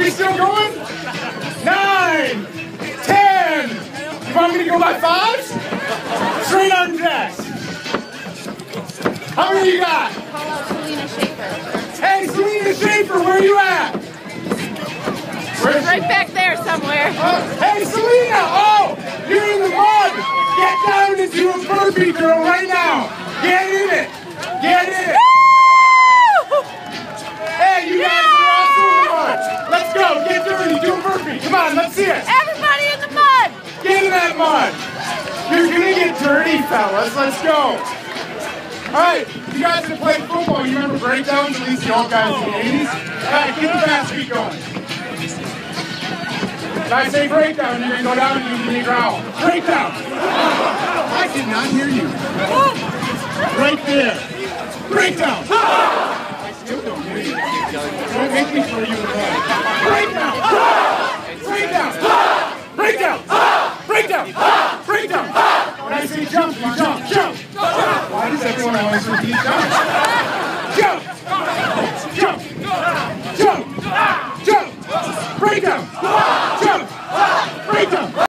We still going? Nine, ten. You want me to go by fives? Straight on jacks. How many you got? Call out Selena Schaefer. Hey, Selena Schaefer, where you at? Where's Right back there somewhere. Uh, hey, Selena! Oh, you're in the mud! Get down and do a burpee, girl, right now! Get in it! Get in it! Hey, you guys are also in the mud! Let's go! Get dirty! Do a burpee! Come on, let's see it! Everybody in the mud! Get in that mud! You're gonna get dirty, fellas. Let's go! Alright, you guys that played football, you remember breakdowns? At least the old guys in the 80s? Alright, get the fast feet going. When I say breakdown, you're gonna go down and you're gonna growl. Breakdown! I did not hear you. Right there. Breakdown! I still don't hear you. Don't make me throw you in the mud. Breakdown! Breakdown! Breakdown! Breakdown! Breakdown! When I say jump, jump. Jump! Why does everyone always repeat jump? Jump! Jump! Jump! Jump! Breakdown! Jump! Breakdown!